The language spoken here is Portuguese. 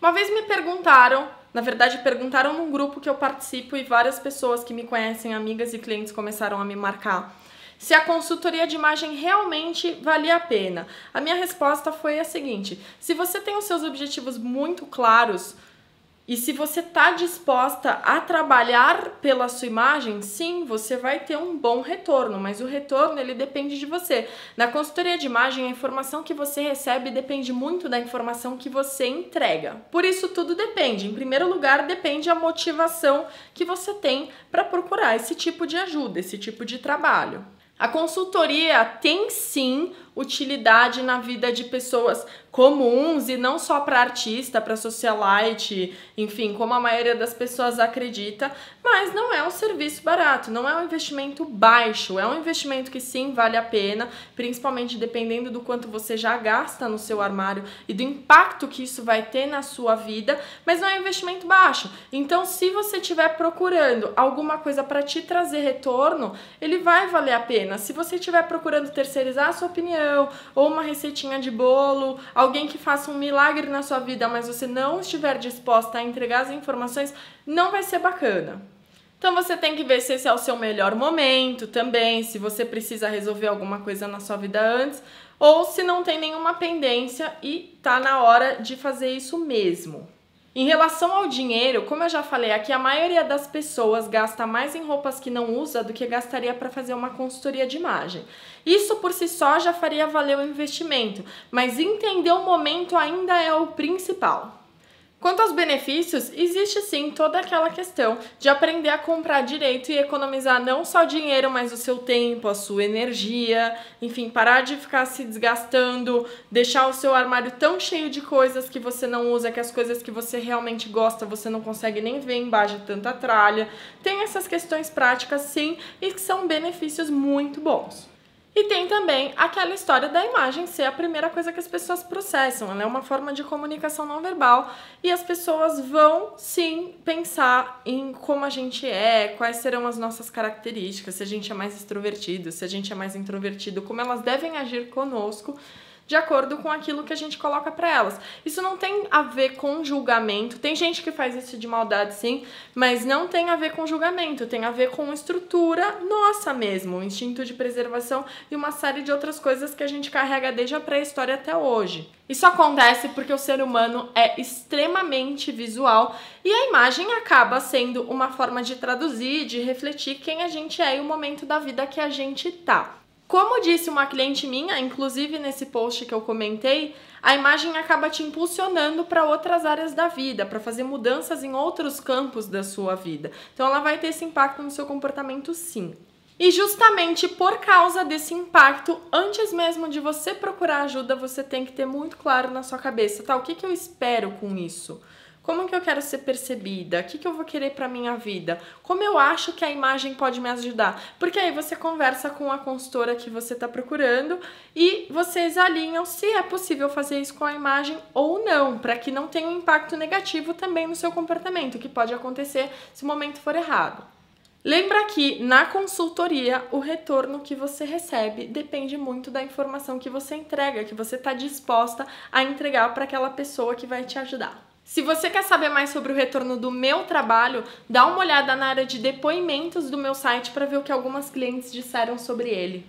Uma vez me perguntaram, na verdade perguntaram num grupo que eu participo e várias pessoas que me conhecem, amigas e clientes começaram a me marcar se a consultoria de imagem realmente valia a pena. A minha resposta foi a seguinte: se você tem os seus objetivos muito claros, e se você está disposta a trabalhar pela sua imagem, sim, você vai ter um bom retorno, mas o retorno ele depende de você. Na consultoria de imagem, a informação que você recebe depende muito da informação que você entrega. Por isso tudo depende. Em primeiro lugar, depende a motivação que você tem para procurar esse tipo de ajuda, esse tipo de trabalho. A consultoria tem sim utilidade na vida de pessoas comuns e não só para artista, para socialite, enfim, como a maioria das pessoas acredita, mas não é um serviço barato, não é um investimento baixo, é um investimento que sim vale a pena, principalmente dependendo do quanto você já gasta no seu armário e do impacto que isso vai ter na sua vida, mas não é um investimento baixo. Então, se você estiver procurando alguma coisa para te trazer retorno, ele vai valer a pena. Se você estiver procurando terceirizar a sua opinião, ou uma receitinha de bolo, alguém que faça um milagre na sua vida, mas você não estiver disposta a entregar as informações, não vai ser bacana. Então você tem que ver se esse é o seu melhor momento também, se você precisa resolver alguma coisa na sua vida antes, ou se não tem nenhuma pendência e tá na hora de fazer isso mesmo. Em relação ao dinheiro, como eu já falei aqui, a maioria das pessoas gasta mais em roupas que não usa do que gastaria para fazer uma consultoria de imagem. Isso por si só já faria valer o investimento, mas entender o momento ainda é o principal. Quanto aos benefícios, existe sim toda aquela questão de aprender a comprar direito e economizar não só dinheiro, mas o seu tempo, a sua energia, enfim, parar de ficar se desgastando, deixar o seu armário tão cheio de coisas que você não usa, que as coisas que você realmente gosta você não consegue nem ver embaixo de tanta tralha. Tem essas questões práticas sim e que são benefícios muito bons. E tem também aquela história da imagem ser a primeira coisa que as pessoas processam. Ela é uma forma de comunicação não verbal e as pessoas vão sim pensar em como a gente é, quais serão as nossas características, se a gente é mais extrovertido, se a gente é mais introvertido, como elas devem agir conosco de acordo com aquilo que a gente coloca para elas. Isso não tem a ver com julgamento. Tem gente que faz isso de maldade, sim, mas não tem a ver com julgamento. Tem a ver com estrutura nossa mesmo, o instinto de preservação e uma série de outras coisas que a gente carrega desde a pré-história até hoje. Isso acontece porque o ser humano é extremamente visual e a imagem acaba sendo uma forma de traduzir, de refletir quem a gente é e o momento da vida que a gente tá. Como disse uma cliente minha, inclusive nesse post que eu comentei, a imagem acaba te impulsionando para outras áreas da vida, para fazer mudanças em outros campos da sua vida. Então ela vai ter esse impacto no seu comportamento sim. E justamente por causa desse impacto, antes mesmo de você procurar ajuda, você tem que ter muito claro na sua cabeça, tá? O que, que eu espero com isso? Como que eu quero ser percebida? O que, que eu vou querer para minha vida? Como eu acho que a imagem pode me ajudar? Porque aí você conversa com a consultora que você está procurando e vocês alinham se é possível fazer isso com a imagem ou não, para que não tenha um impacto negativo também no seu comportamento, que pode acontecer se o momento for errado. Lembra que na consultoria o retorno que você recebe depende muito da informação que você entrega, que você está disposta a entregar para aquela pessoa que vai te ajudar. Se você quer saber mais sobre o retorno do meu trabalho, dá uma olhada na área de depoimentos do meu site para ver o que algumas clientes disseram sobre ele.